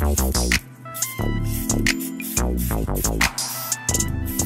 Thank you.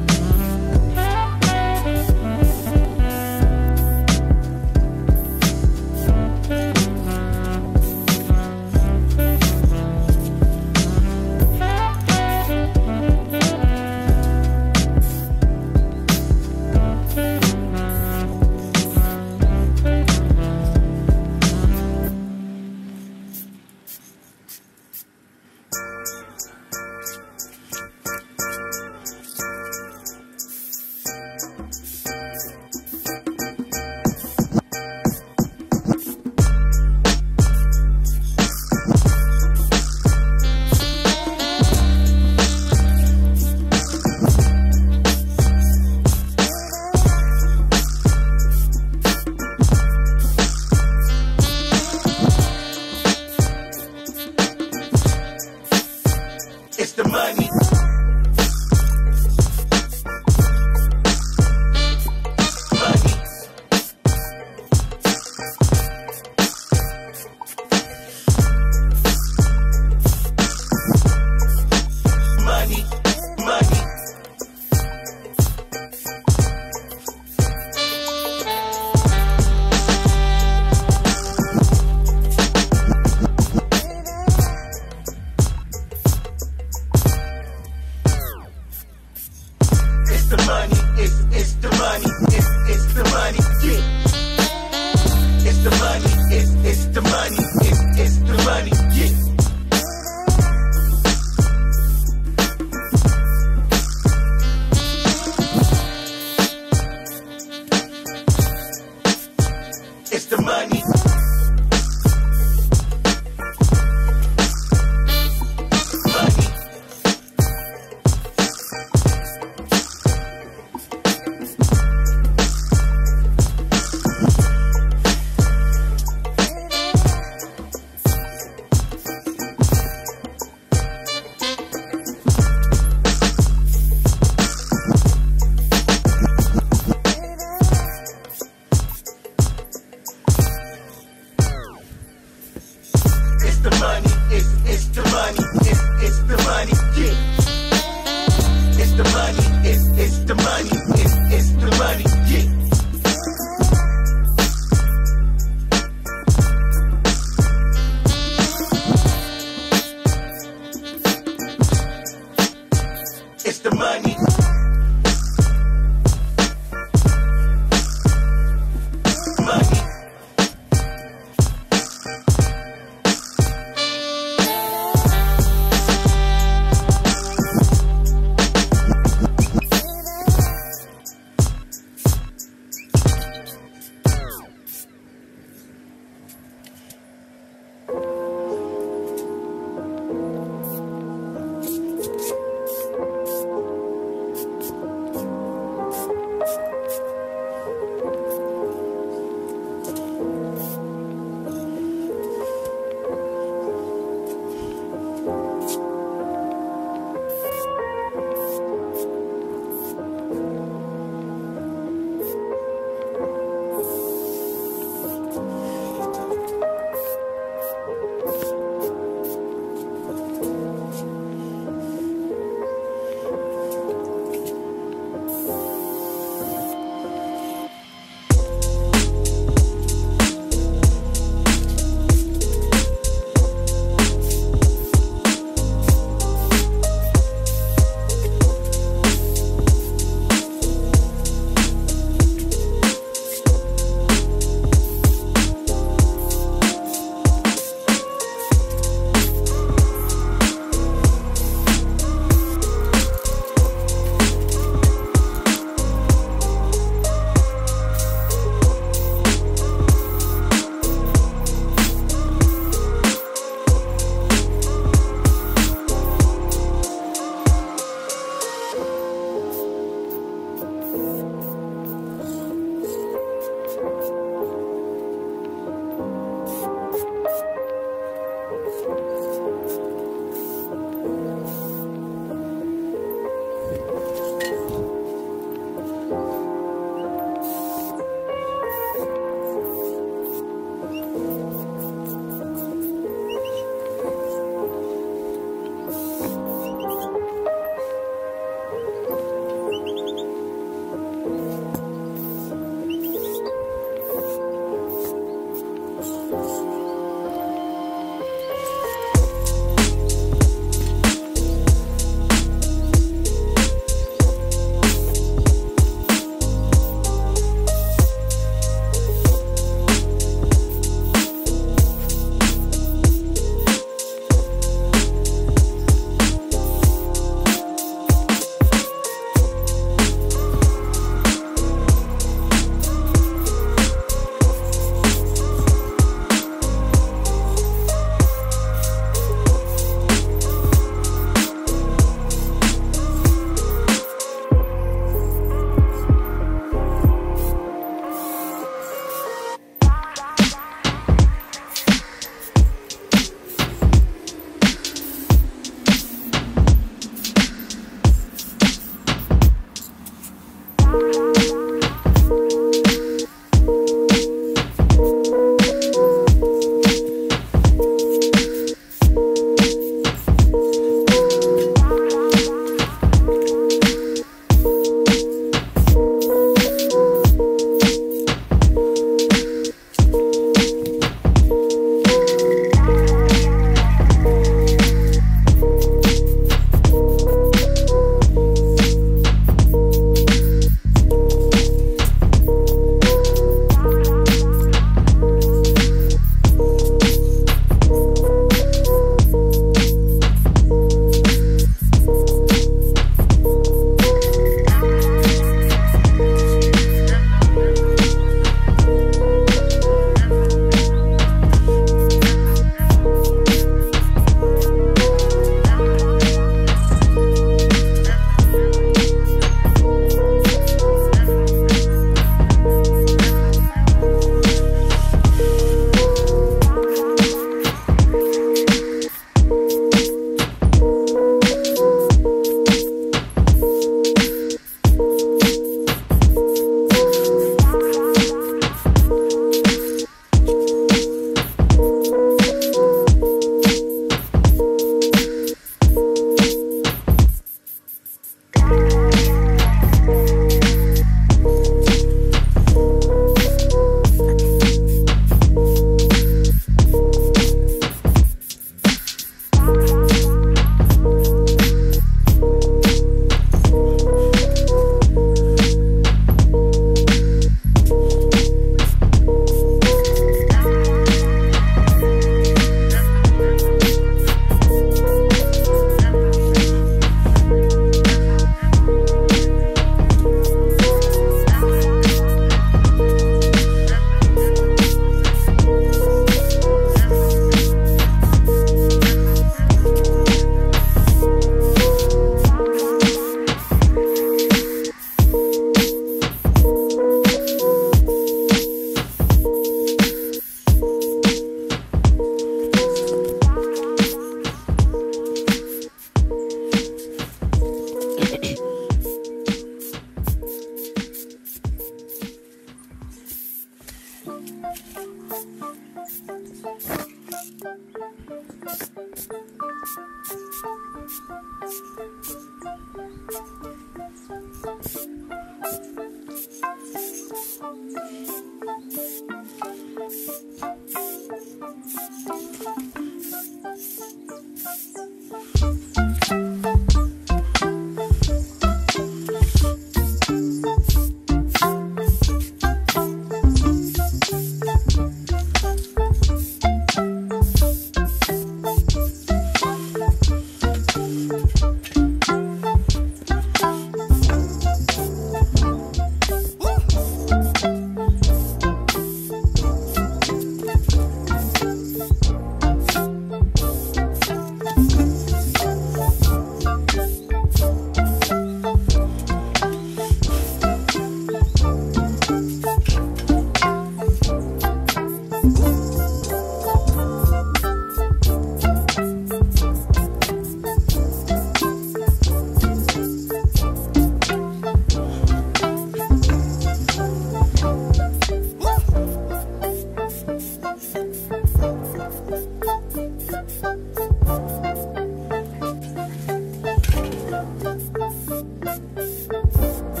Bye.